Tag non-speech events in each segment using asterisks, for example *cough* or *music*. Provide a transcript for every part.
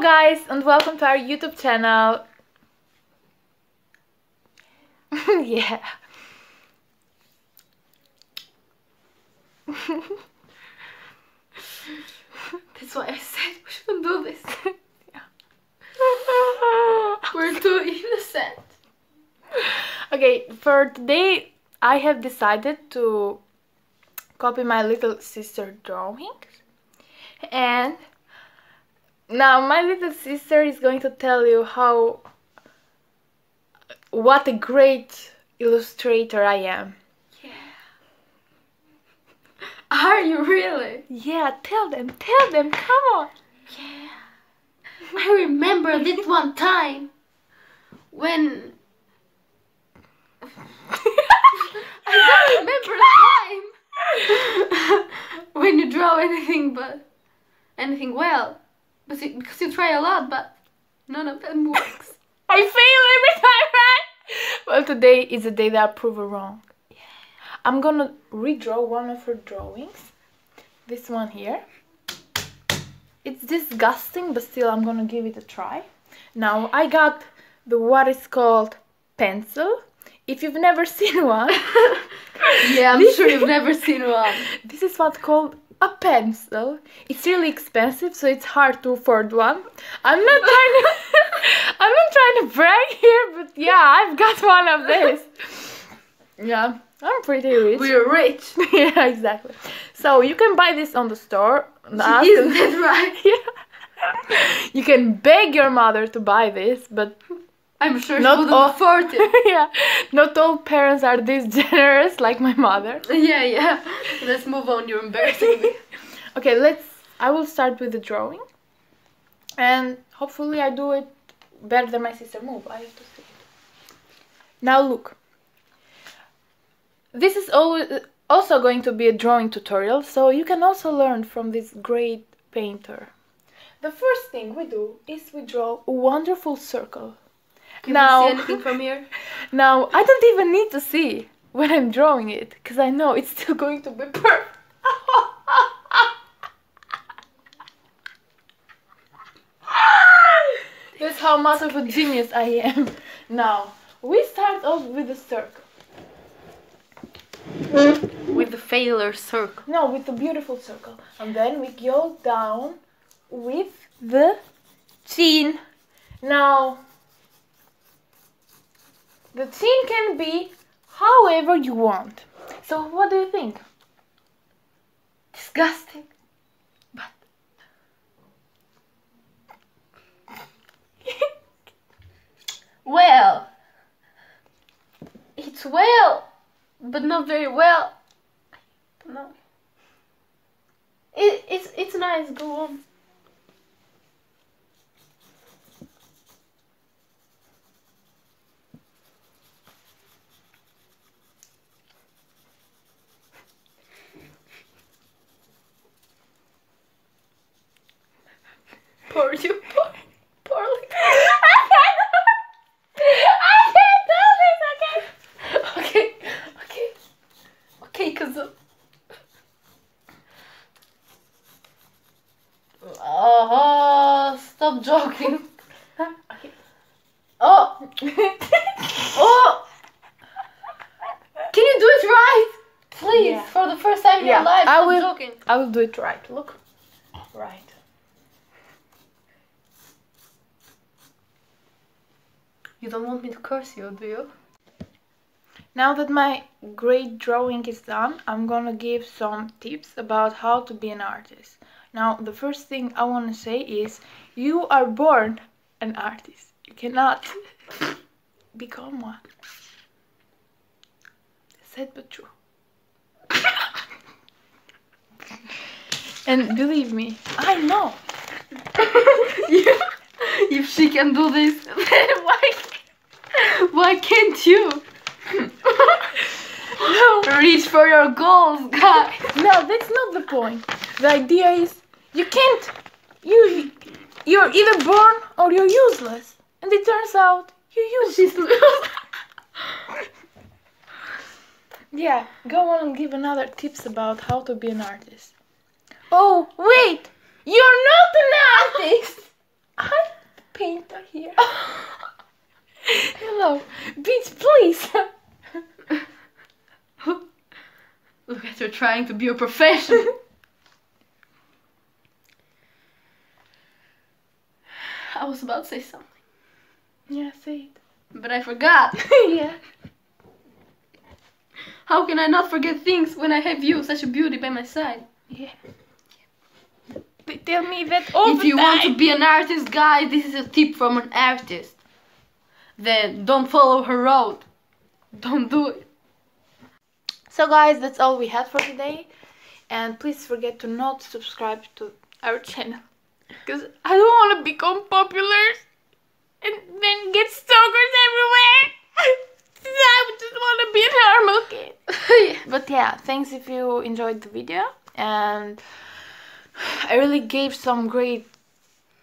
guys and welcome to our YouTube channel. *laughs* yeah. That's why I said we shouldn't do this. *laughs* We're too innocent. Okay, for today I have decided to copy my little sister drawings. And now my little sister is going to tell you how what a great illustrator I am. Yeah. *laughs* Are you really? Yeah, tell them, tell them, come on. Yeah. I remember this one time when *laughs* I don't remember the time *laughs* when you draw anything but anything well, but you, because you try a lot, but none of them works. *laughs* I fail every time, right? Well, today is the day that I prove her wrong. Yeah. I'm gonna redraw one of her drawings. This one here. It's disgusting, but still I'm gonna give it a try. Now, I got the what is called pencil. If you've never *laughs* seen one, *laughs* Yeah, I'm sure you've never seen one. this is what's called a pencil. It's really expensive, so it's hard to afford one. I'm not trying to *laughs* I'm not trying to brag here, but yeah, I've got one of this. Yeah, I'm pretty rich. We're rich. *laughs* yeah, exactly. So you can buy this on the store. *laughs* Isn't that right? yeah. You can beg your mother to buy this, but I'm sure Not she wouldn't all- afford it. *laughs* yeah, not all parents are this *laughs* generous like my mother. Yeah, yeah. Let's move on. You're embarrassing me. *laughs* Okay, let's. I will start with the drawing, and hopefully I do it better than my sister. Move. I have to see it. Now look. This is always also going to be a drawing tutorial, so you can also learn from this great painter. The first thing we do is we draw a wonderful circle. Can Now- we see anything from here? *laughs* Now, I don't even need to see when I'm drawing it, because I know it's still going to be perfect. *laughs* That's how much of a genius I am. *laughs* Now, we start off with a circle. With the failure circle. No, with the beautiful circle. And then we go down with the chin. Now, the chin can be however you want. So, what do you think? Disgusting. But *laughs* well, it's well, but not very well. No. It, it's it's nice. Go on. Poor you, poor, poor I can't do this, okay? Okay, okay, okay, cause. uh, Oh, stop joking. Okay. Oh, *laughs* oh. Can you do it right? Please, Yeah. for the first time in Yeah, your life, I will- joking. I will do it right. Look. Right. You don't want me to curse you, do you? Now that my great drawing is done, I'm gonna give some tips about how to be an artist. Now, the first thing I want to say is you are born an artist. You cannot *laughs* become one. Sad but true. and believe me, I know. *laughs* if she can do this, then why, why can't you? No, *laughs* Reach for your goals, guys. no, that's not the point. The idea is you can't you you're either born or you're useless. And it turns out you're useless. *laughs* yeah, go on and give another tips about how to be an artist. Oh, wait! You're not an artist! *laughs* I'm the painter here. *laughs* Hello. Bitch, please! Look at you trying to be a professional! Was about to say something, yeah, say it. but I forgot. *laughs* yeah. How can I not forget things when I have you, such a beauty, by my side? Yeah. They tell me that all if you want to be an artist, guys, this is a tip from an artist. Then don't follow her road. Don't do it. So guys, that's all we had for today. And please forget to not subscribe to our channel. Because I don't want to become popular and then get stalkers everywhere. *laughs* I just want to be a normal kid. *laughs* But yeah, thanks if you enjoyed the video. And I really gave some great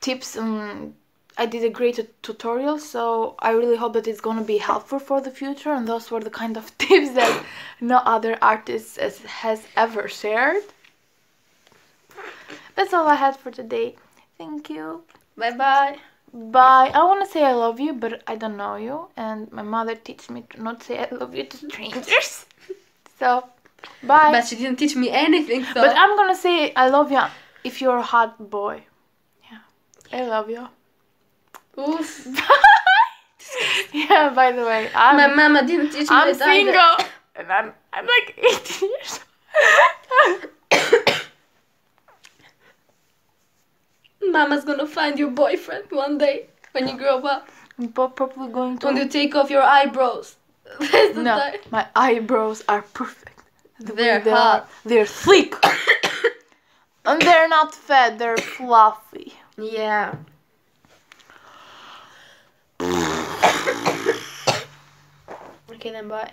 tips and I did a great tutorial. So I really hope that it's gonna be helpful for the future. And those were the kind of *laughs* tips that no other artist has ever shared. That's all I had for today. Thank you. bye bye. Bye. I want to say I love you, but I don't know you, and my mother teach me to not say I love you to strangers. *laughs* so, bye. But she didn't teach me anything, so. But I'm gonna say I love you if you're a hot boy. Yeah, I love you. Oof. *laughs* Bye Yeah. By the way, I'm My mama didn't teach me I'm that either. single, and I'm I'm like 18 years. old. *laughs* Mama's gonna find your boyfriend one day when you grow up. I'm probably going to. When you take off your eyebrows. *laughs* That's the no, time. my eyebrows are perfect. The They're they hot. are- They're thick. *coughs* and they're not fat, they're fluffy. Yeah. *coughs* okay then bye.